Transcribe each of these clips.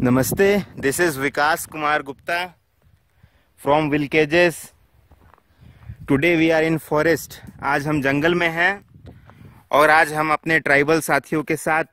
Namaste, this is Vikas Kumar Gupta from villages today we are in forest आज हम जंगल में हैं और आज हम अपने ट्राइबल साथियों के साथ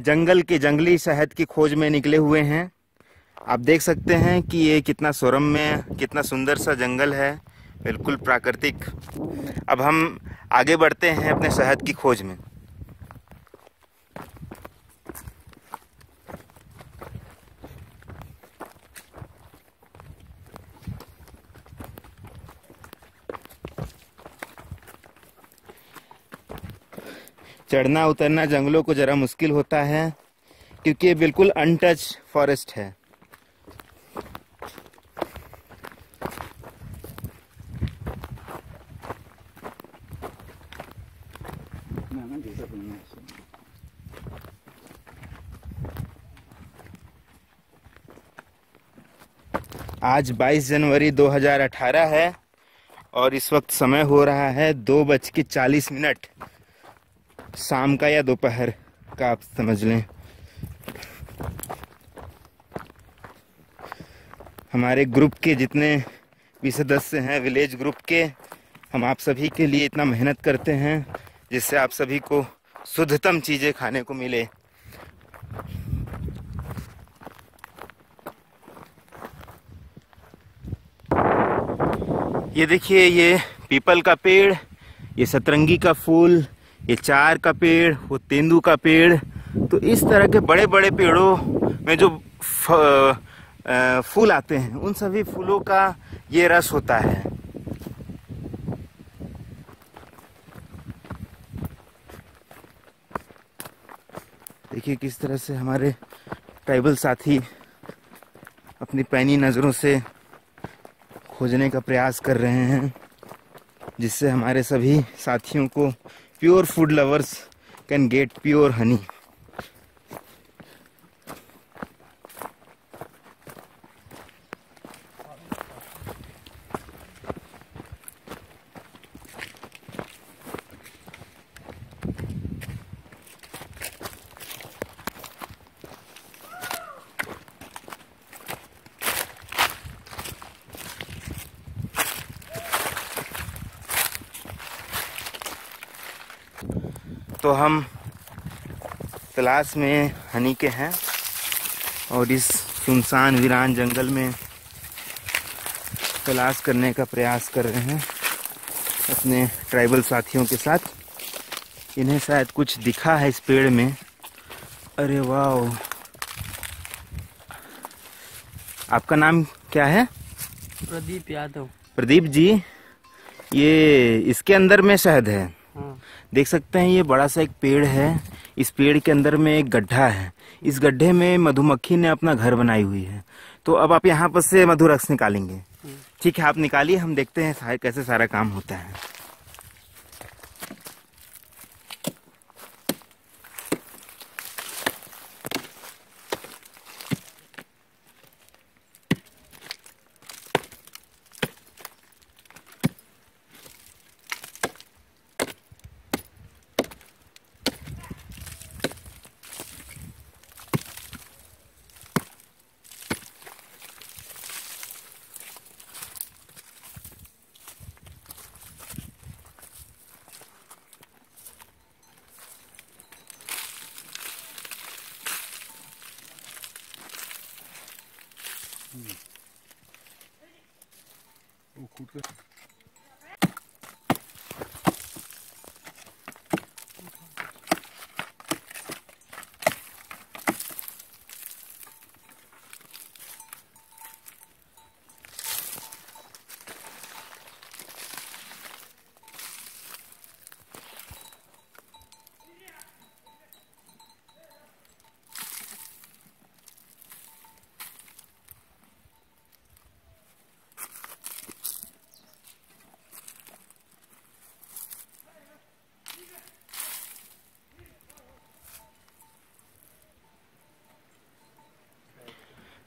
जंगल के जंगली शहद की खोज में निकले हुए हैं। आप देख सकते हैं कि ये कितना सौरम्य कितना सुंदर सा जंगल है। बिल्कुल प्राकृतिक। अब हम आगे बढ़ते हैं अपने शहद की खोज में। चढ़ना उतरना जंगलों को ज़रा मुश्किल होता है, क्योंकि ये बिल्कुल अनटच फॉरेस्ट है। आज 22 जनवरी 2018 है और इस वक्त समय हो रहा है दो बज के चालीस मिनट। शाम का या दोपहर का आप समझ लें। हमारे ग्रुप के जितने भी सदस्य हैं, विलेज ग्रुप के, हम आप सभी के लिए इतना मेहनत करते हैं, जिससे आप सभी को शुद्धतम चीज़ें खाने को मिले। ये देखिए, ये पीपल का पेड़, ये सतरंगी का फूल ये चार का पेड़ वो तेंदू का पेड़ तो इस तरह के बड़े बड़े पेड़ों में जो फ, आ, फूल आते हैं उन सभी फूलों का ये रस होता है। देखिए किस तरह से हमारे ट्राइबल साथी अपनी पैनी नज़रों से खोजने का प्रयास कर रहे हैं जिससे हमारे सभी साथियों को pure food lovers can get pure honey. तो हम तलाश में हनी के हैं और इस सुनसान वीरान जंगल में तलाश करने का प्रयास कर रहे हैं अपने ट्राइबल साथियों के साथ। इन्हें शायद कुछ दिखा है इस पेड़ में। अरे वाह आपका नाम क्या है? प्रदीप यादव। प्रदीप जी ये इसके अंदर में शहद है हाँ। देख सकते हैं ये बड़ा सा एक पेड़ है। इस पेड़ के अंदर में एक गड्ढा है। इस गड्ढे में मधुमक्खी ने अपना घर बनाई हुई है। तो अब आप यहाँ पर से मधुरक्स निकालेंगे। ठीक है, आप निकालिए, हम देखते हैं कैसे सारा काम होता है।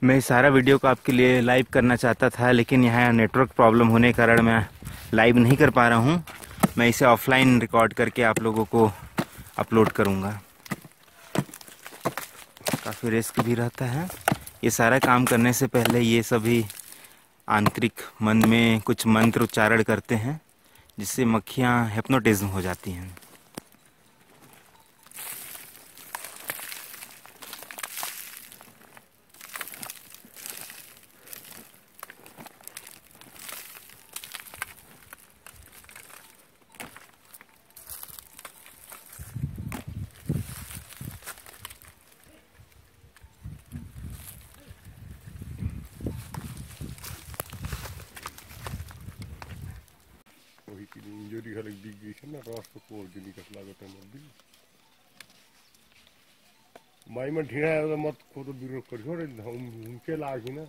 मैं सारा वीडियो को आपके लिए लाइव करना चाहता था, लेकिन यहाँ नेटवर्क प्रॉब्लम होने के कारण मैं लाइव नहीं कर पा रहा हूँ। मैं इसे ऑफलाइन रिकॉर्ड करके आप लोगों को अपलोड करूँगा। काफ़ी रिस्क भी रहता है। ये सारा काम करने से पहले ये सभी आंतरिक मन में कुछ मंत्र उच्चारण करते हैं, जिससे मक्खियाँ हेप्नोटिज्म हो जाती हैं वही की इंजरी है तो के निकस लागत है मत माई में ढीड़ा है तो मत खुद विरोध करियो रे उनके लागी ना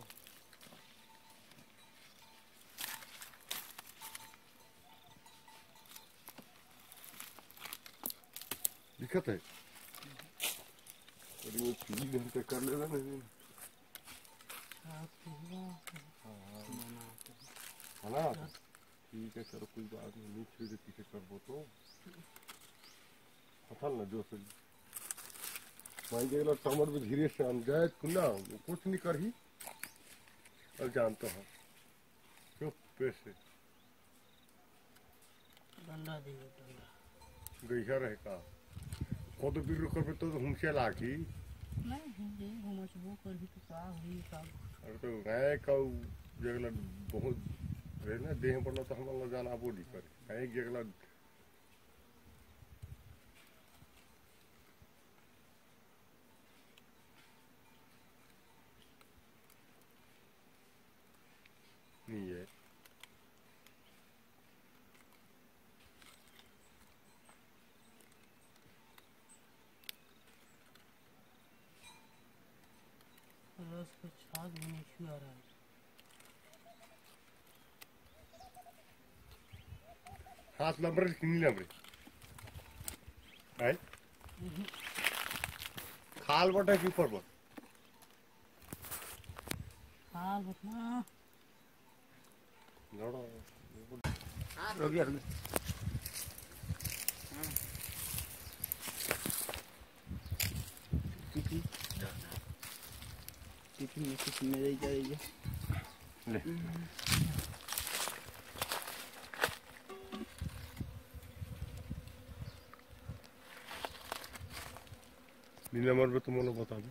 दिक्कत है अरे वो तीन घंटे कर लेगा ना है ना ठीक है चलो कोई बात नहीं नहीं छेड़े पीछे कर दो तो फ़सल ना जो सही मान के टमाटर में धीरे से आम जाए वो कुछ नहीं कर ही। और जानता है। क्यों पैसे। डंडा दिए डंडा। गईसा रहे का? कत बीर कर पे तो हमसे लागी। नहीं हिंदी हम मजबूर कर भी तो का हुई का अरे तो गाय का? जगला बहुत रहे ना देह पड़ना तो हम लोग जाना बोली करे जगला नहीं है रहा है हाथ लंबरे कि नहीं लंबरे है खाल बटा कि ऊपर बट हाल बतना लड़ो टिफ़िन में कुछ मेरे है ले নিলামর বেতন কথা হবে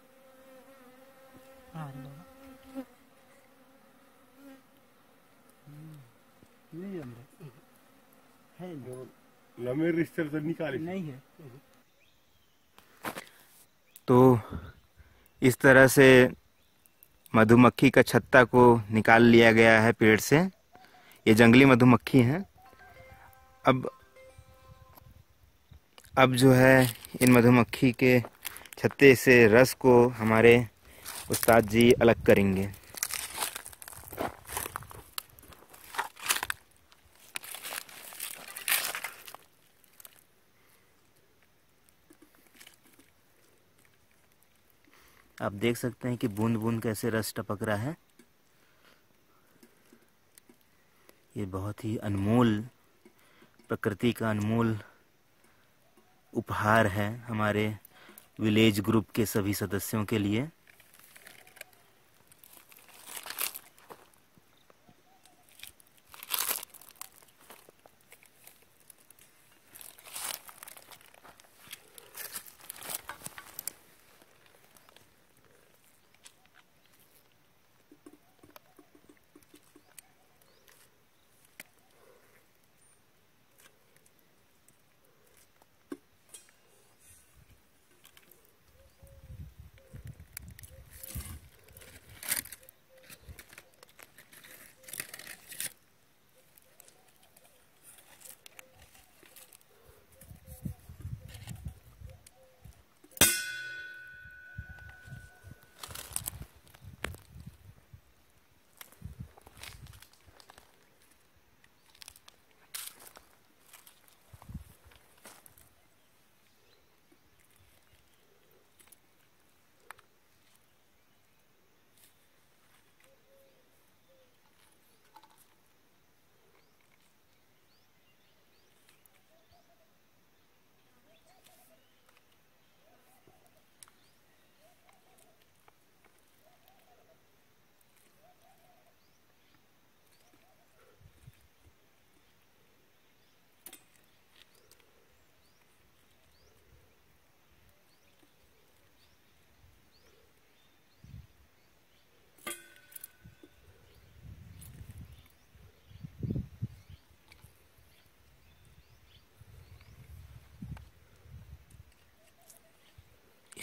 नहीं हमरे है नहीं लंबे रिश्ते तो निकाले नहीं है। तो इस तरह से मधुमक्खी का छत्ता को निकाल लिया गया है पेड़ से। ये जंगली मधुमक्खी हैं। अब अब जो है इन मधुमक्खी के छत्ते से रस को हमारे उस्ताद जी अलग करेंगे। आप देख सकते हैं कि बूंद बूंद कैसे रस टपक रहा है। ये बहुत ही अनमोल, प्रकृति का अनमोल उपहार है हमारे विलेज ग्रुप के सभी सदस्यों के लिए।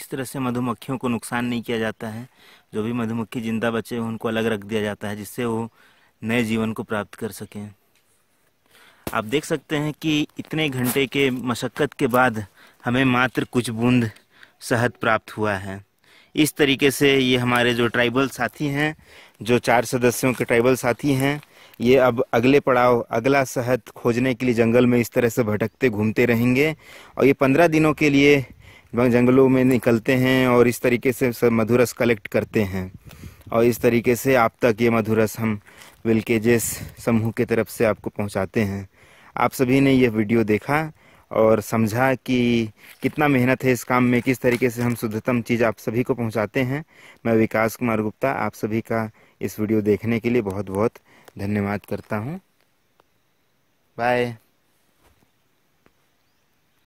इस तरह से मधुमक्खियों को नुकसान नहीं किया जाता है। जो भी मधुमक्खी ज़िंदा बचे हैं, उनको अलग रख दिया जाता है, जिससे वो नए जीवन को प्राप्त कर सकें। आप देख सकते हैं कि इतने घंटे के मशक्क़त के बाद हमें मात्र कुछ बूंद शहद प्राप्त हुआ है। इस तरीके से ये हमारे जो ट्राइबल साथी हैं, जो चार सदस्यों के ट्राइबल साथी हैं, ये अब अगले पड़ाव, अगला शहद खोजने के लिए जंगल में इस तरह से भटकते घूमते रहेंगे। और ये पंद्रह दिनों के लिए जंगलों में निकलते हैं और इस तरीके से सब मधुरस कलेक्ट करते हैं। और इस तरीके से आप तक ये मधुरस हम विलकेजेस समूह की तरफ़ से आपको पहुंचाते हैं। आप सभी ने यह वीडियो देखा और समझा कि कितना मेहनत है इस काम में, किस तरीके से हम शुद्धतम चीज़ आप सभी को पहुंचाते हैं। मैं विकास कुमार गुप्ता, आप सभी का इस वीडियो देखने के लिए बहुत बहुत धन्यवाद करता हूँ। बाय